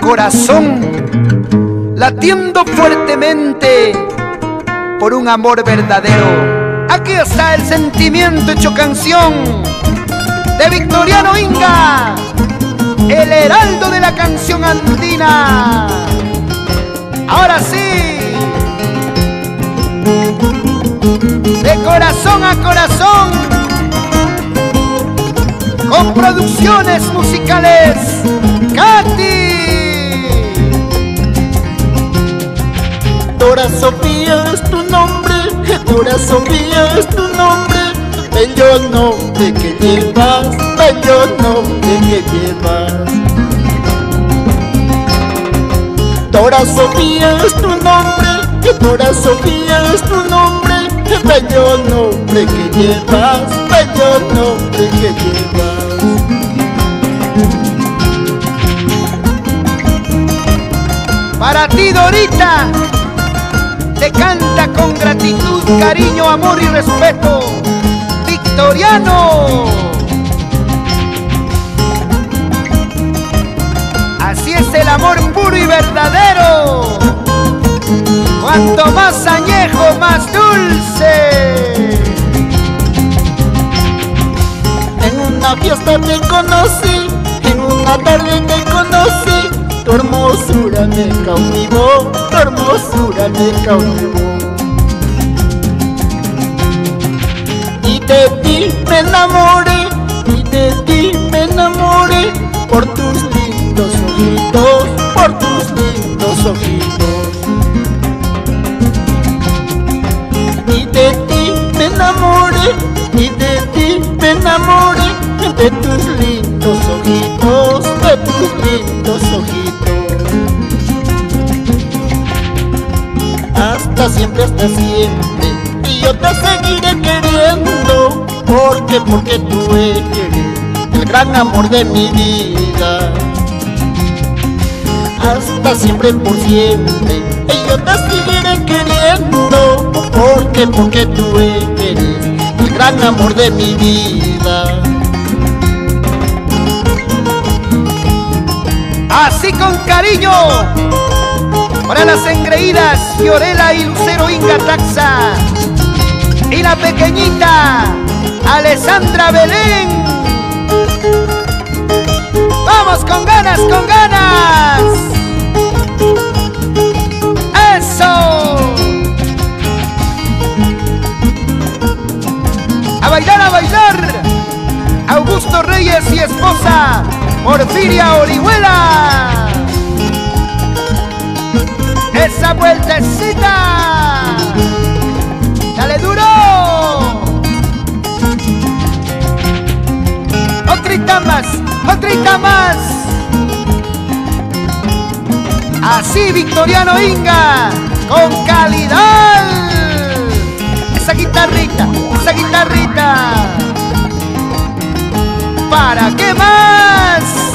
Corazón latiendo fuertemente por un amor verdadero. Aquí está el sentimiento hecho canción de Victoriano Inga, el heraldo de la canción andina. Ahora sí, de corazón a corazón, con producciones musicales, Katy. Dora Sofía es tu nombre, Dora Sofía es tu nombre, bello nombre que llevas, bello nombre que llevas. Dora Sofía es tu nombre, Dora Sofía es tu nombre, bello nombre que llevas, bello nombre que llevas. Para ti, Dorita, te canta con gratitud, cariño, amor y respeto. Victoriano. Así es el amor puro y verdadero. Cuanto más añejo, más dulce. Una fiesta te conocí, en una tarde te conocí, tu hermosura me cautivó, tu hermosura me cautivó. Y de ti me enamoré, y de ti me enamoré, por tus lindos ojitos, por tus lindos ojitos. Y de ti me enamoré, y de ti me enamoré, de tus lindos ojitos, de tus lindos ojitos. Hasta siempre, hasta siempre, y yo te seguiré queriendo, porque, porque tú eres el gran amor de mi vida. Hasta siempre, por siempre, y yo te seguiré queriendo, porque, porque tú eres el gran amor de mi vida. Con cariño. Para las engreídas Fiorella y Lucero Inga Taxa. Y la pequeñita Alessandra Belén. Vamos con ganas, con ganas. Eso. A bailar, a bailar. Augusto Reyes y esposa Porfiria Orihuela. Esa vueltecita. Dale duro. Otrita más, otrita más. Así Victoriano Inga, con calidad. Esa guitarrita, esa guitarrita. ¿Para qué más?